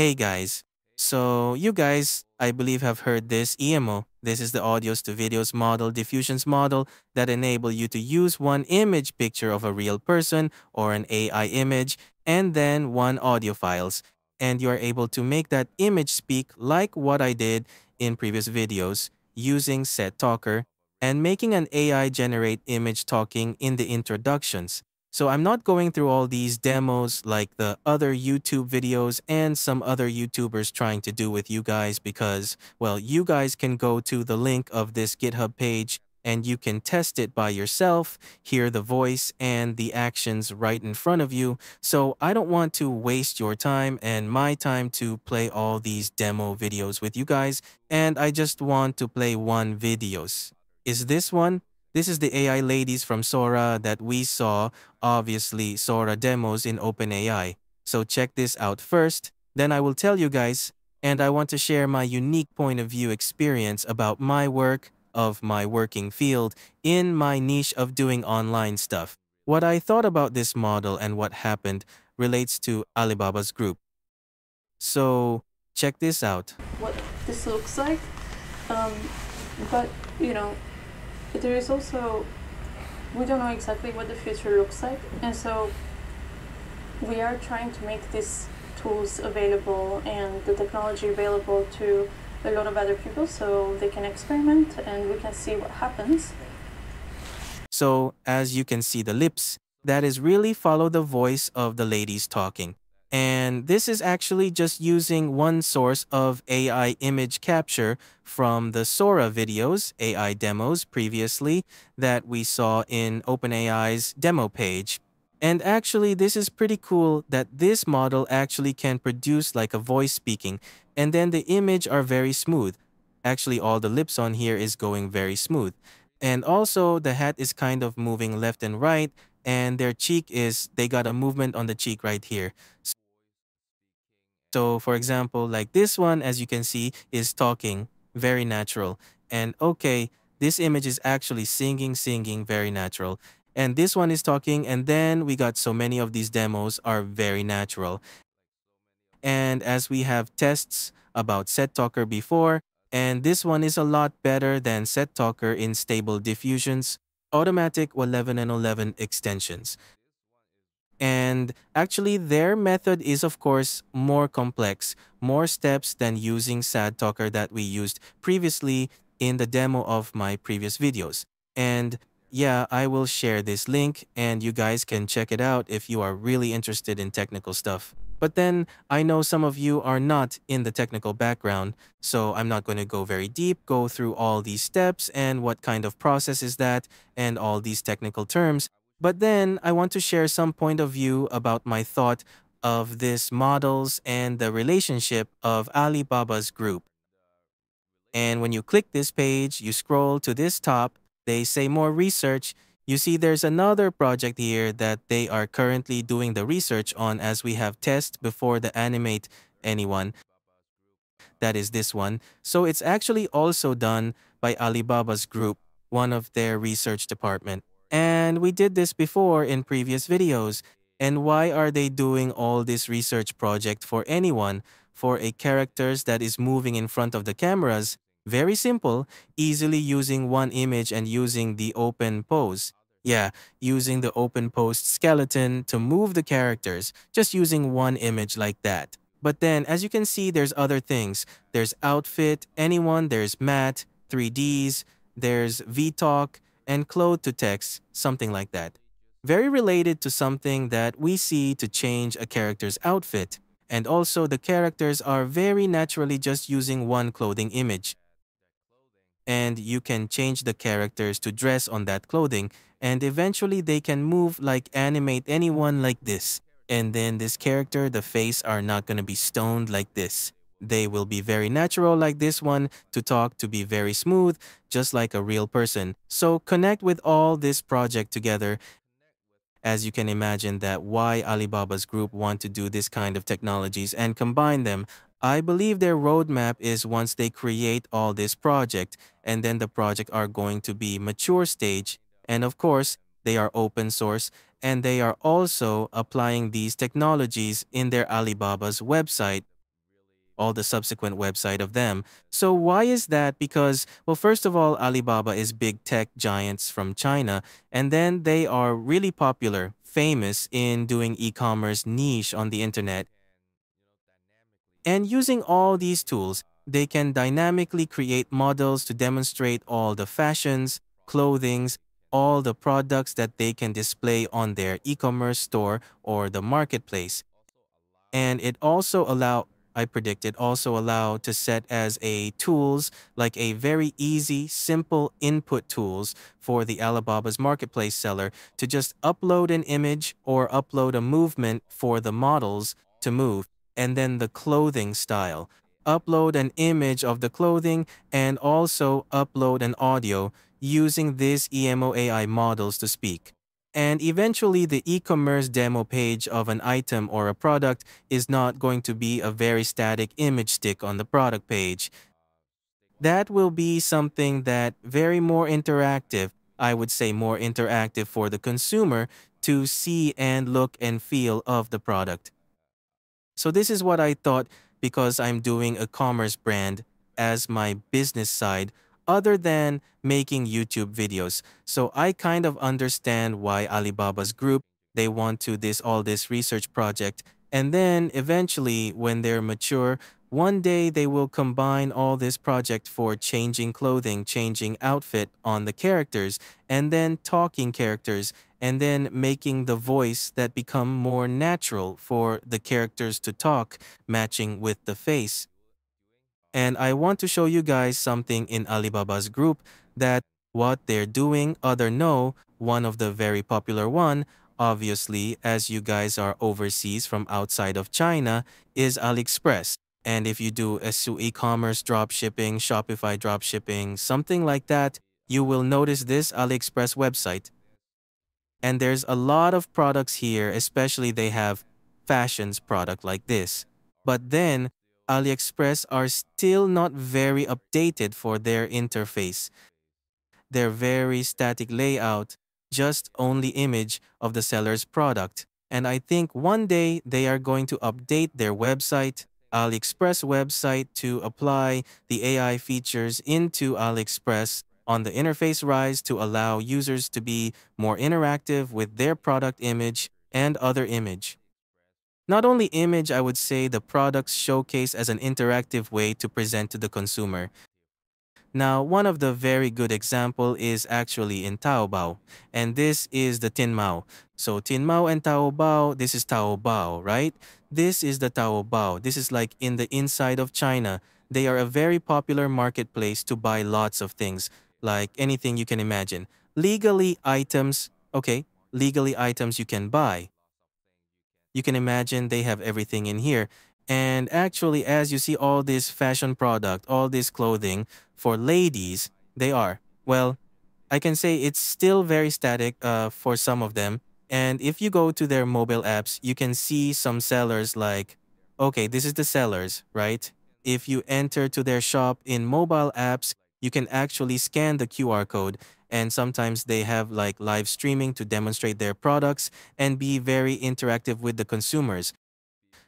Hey guys. So you guys, I believe have heard this EMO. This is the audios to videos model diffusions model that enable you to use one image picture of a real person or an AI image and then one audio files. And you are able to make that image speak like what I did in previous videos using SadTalker and making an AI generate image talking in the introductions. So I'm not going through all these demos like the other YouTube videos and some other YouTubers trying to do with you guys because, well, you guys can go to the link of this GitHub page and you can test it by yourself, hear the voice and the actions right in front of you. So I don't want to waste your time and my time to play all these demo videos with you guys, and I just want to play one videos. Is this one? This is the AI ladies from Sora that we saw, obviously Sora demos in OpenAI. So check this out first, then I will tell you guys, and I want to share my unique point of view experience about my work, of my working field, in my niche of doing online stuff. What I thought about this model and what happened relates to Alibaba's group. So check this out. what this looks like. Um, but you know, there is also we don't know exactly what the future looks like, and so we are trying to make these tools available and the technology available to a lot of other people so they can experiment and we can see what happens. So, as you can see the lips, that is really follow the voice of the ladies talking. And this is actually just using one source of AI image capture from the Sora videos, AI demos previously, that we saw in OpenAI's demo page. And actually, this is pretty cool that this model actually can produce like a voice speaking, and then the image are very smooth. Actually, all the lips on here is going very smooth. And also, the hat is kind of moving left and right, and their cheek is, they got a movement on the cheek right here. So, for example, like this one, as you can see, is talking, very natural. And okay, this image is actually singing, singing, very natural. And this one is talking, and then we got so many of these demos are very natural. And as we have tests about SadTalker before, and this one is a lot better than SadTalker in stable diffusions, automatic 11 and 11 extensions. And actually, their method is, of course, more complex, more steps than using SadTalker that we used previously in the demo of my previous videos. And yeah, I will share this link and you guys can check it out if you are really interested in technical stuff. But then I know some of you are not in the technical background, so I'm not going to go very deep, go through all these steps and what kind of process is that and all these technical terms. But then I want to share some point of view about my thought of these models and the relationship of Alibaba's group. And when you click this page, you scroll to this top, they say more research. You see there's another project here that they are currently doing the research on as we have test before the animate anyone. That is this one. So it's actually also done by Alibaba's group, one of their research department. And we did this before in previous videos. And why are they doing all this research project for anyone, for a characters that is moving in front of the cameras? Very simple, easily using one image and using the open pose. Yeah, using the open pose skeleton to move the characters, just using one image like that. But then, as you can see, there's other things. There's outfit, anyone, there's matte, 3Ds, there's VTalk, and clothed to text, something like that. Very related to something that we see to change a character's outfit. And also the characters are very naturally just using one clothing image. And you can change the characters to dress on that clothing and eventually they can move like animate anyone like this. And then this character, the face are not gonna be stoned like this. They will be very natural like this one, to talk to be very smooth, just like a real person. So connect with all this project together. As you can imagine that why Alibaba's group want to do this kind of technologies and combine them. I believe their roadmap is once they create all this project and then the project are going to be mature stage. And of course, they are open source and they are also applying these technologies in their Alibaba's website all the subsequent website of them. So why is that? Because, well, first of all, Alibaba is big tech giants from China, and then they are really popular, famous in doing e-commerce niche on the internet. And using all these tools, they can dynamically create models to demonstrate all the fashions, clothings, all the products that they can display on their e-commerce store or the marketplace. And it also allow I predict it also allow to set as a tools like a very easy, simple input tools for the Alibaba's marketplace seller to just upload an image or upload a movement for the models to move and then the clothing style. Upload an image of the clothing and also upload an audio using these EMO AI models to speak. And eventually, the e-commerce demo page of an item or a product is not going to be a very static image stick on the product page. That will be something that very more interactive, I would say more interactive for the consumer to see and look and feel of the product. So this is what I thought because I'm doing a commerce brand as my business side other than making YouTube videos. So I kind of understand why Alibaba's group, they want to this all this research project. And then eventually when they're mature, one day they will combine all this project for changing clothing, changing outfit on the characters, and then talking characters, and then making the voice that become more natural for the characters to talk, matching with the face. And I want to show you guys something in Alibaba's group that what they're doing, other know, one of the very popular one, obviously, as you guys are overseas from outside of China, is AliExpress. And if you do SU e-commerce dropshipping, Shopify dropshipping, something like that, you will notice this AliExpress website. And there's a lot of products here, especially they have fashions product like this. But then AliExpress are still not very updated for their interface. They're very static layout, just only image of the seller's product. And I think one day they are going to update their website, AliExpress website to apply the AI features into AliExpress on the interface rise to allow users to be more interactive with their product image and other image. Not only image, I would say the products showcase as an interactive way to present to the consumer. Now, one of the very good example is actually in Taobao, and this is the Tmall. So Tmall and Taobao, this is Taobao, right? This is the Taobao. This is like in the inside of China. They are a very popular marketplace to buy lots of things, like anything you can imagine. Legally items, okay, legally items you can buy. You can imagine they have everything in here. And actually, as you see all this fashion product, all this clothing for ladies, they are. Well, I can say it's still very static uh, for some of them. And if you go to their mobile apps, you can see some sellers like, okay, this is the sellers, right? If you enter to their shop in mobile apps, you can actually scan the QR code and sometimes they have like live streaming to demonstrate their products and be very interactive with the consumers.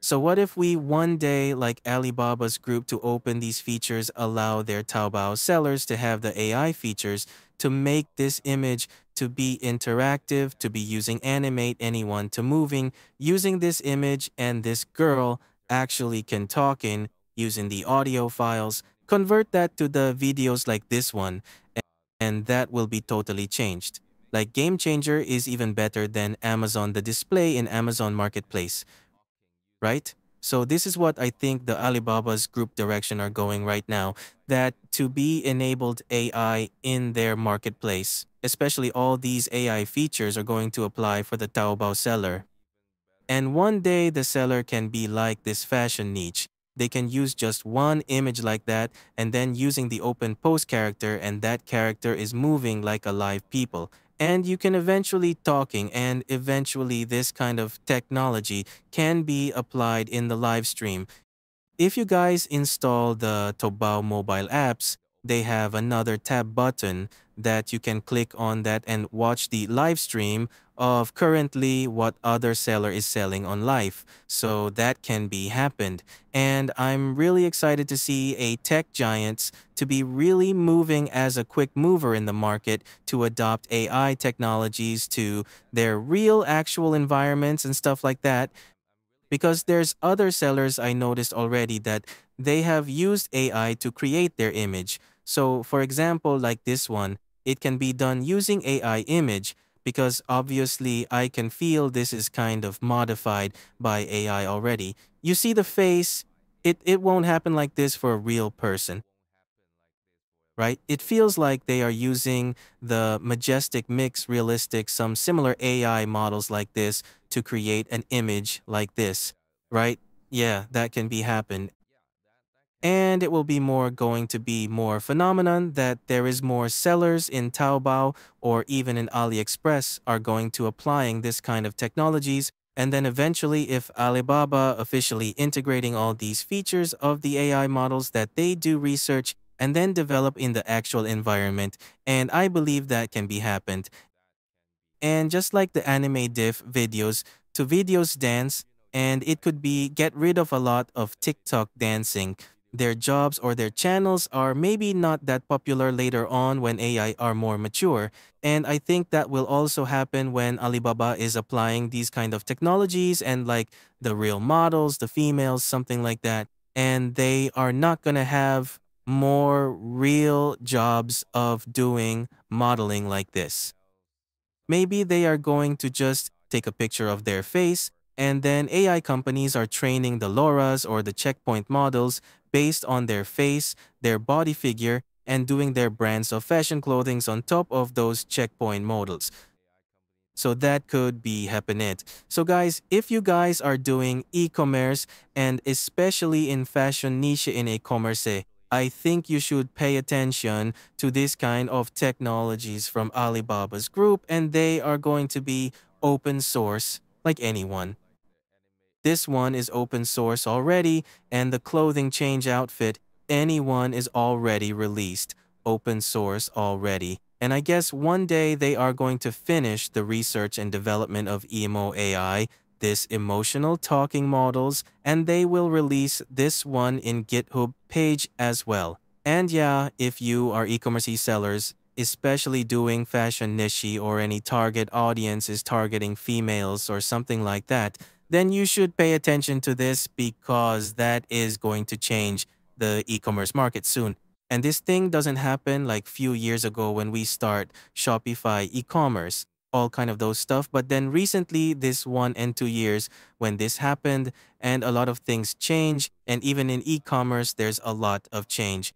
So what if we one day, like Alibaba's group to open these features, allow their Taobao sellers to have the AI features to make this image to be interactive, to be using animate anyone to moving, using this image and this girl actually can talk in using the audio files, convert that to the videos like this one, and that will be totally changed. Like Game Changer is even better than Amazon, the display in Amazon Marketplace, right? So this is what I think the Alibaba's group direction are going right now, that to be enabled AI in their marketplace, especially all these AI features are going to apply for the Taobao seller. And one day the seller can be like this fashion niche, they can use just one image like that and then using the open pose character and that character is moving like a live people. And you can eventually talking and eventually this kind of technology can be applied in the live stream. If you guys install the Taobao mobile apps, they have another tab button that you can click on that and watch the live stream of currently what other seller is selling on life. So that can be happened. And I'm really excited to see a tech giants to be really moving as a quick mover in the market to adopt AI technologies to their real actual environments and stuff like that because there's other sellers I noticed already that they have used AI to create their image. So for example, like this one, it can be done using AI image because obviously I can feel this is kind of modified by AI already. You see the face, it, it won't happen like this for a real person. Right? It feels like they are using the majestic mix realistic, some similar AI models like this to create an image like this, right? Yeah, that can be happen. And it will be more going to be more phenomenon that there is more sellers in Taobao or even in AliExpress are going to applying this kind of technologies. And then eventually, if Alibaba officially integrating all these features of the AI models that they do research and then develop in the actual environment, and I believe that can be happened. And just like the AnimateDiff videos, to videos dance, and it could be get rid of a lot of TikTok dancing. Their jobs or their channels are maybe not that popular later on when AI are more mature. And I think that will also happen when Alibaba is applying these kind of technologies and like the real models, the females, something like that. And they are not going to have more real jobs of doing modeling like this. Maybe they are going to just take a picture of their face, and then AI companies are training the LoRAs or the checkpoint models based on their face, their body figure, and doing their brands of fashion clothings on top of those checkpoint models. So that could be happening. So guys, if you guys are doing e-commerce and especially in fashion niche in e-commerce, eh, I think you should pay attention to this kind of technologies from Alibaba's group and they are going to be open source like anyone. This one is open source already and the clothing change outfit anyone is already released open source already. And I guess one day they are going to finish the research and development of Emo AI this emotional talking models and they will release this one in GitHub page as well. And yeah, if you are e-commerce sellers, especially doing fashion niche or any target audience is targeting females or something like that, then you should pay attention to this because that is going to change the e-commerce market soon. And this thing doesn't happen like few years ago when we start Shopify e-commerce all kind of those stuff. But then recently, this one and two years when this happened, and a lot of things change, and even in e-commerce, there's a lot of change.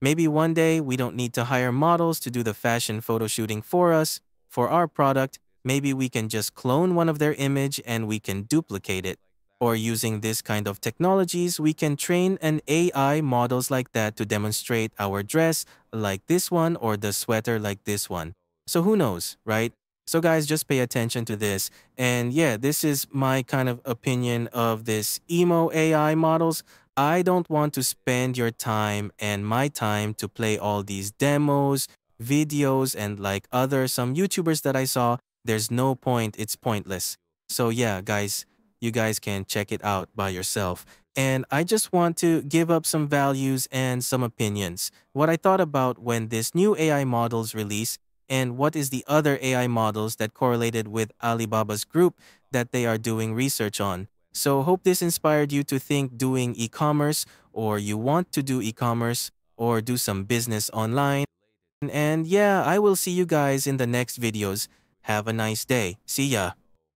Maybe one day we don't need to hire models to do the fashion photo shooting for us. For our product, maybe we can just clone one of their image and we can duplicate it. Or using this kind of technologies, we can train an AI models like that to demonstrate our dress like this one or the sweater like this one. So who knows, right? So guys, just pay attention to this. And yeah, this is my kind of opinion of this emo AI models. I don't want to spend your time and my time to play all these demos, videos, and like other some YouTubers that I saw. There's no point, it's pointless. So yeah, guys, you guys can check it out by yourself. And I just want to give up some values and some opinions. What I thought about when this new AI models release and what is the other AI models that correlated with Alibaba's group that they are doing research on. So hope this inspired you to think doing e-commerce or you want to do e-commerce or do some business online. And yeah, I will see you guys in the next videos. Have a nice day. See ya.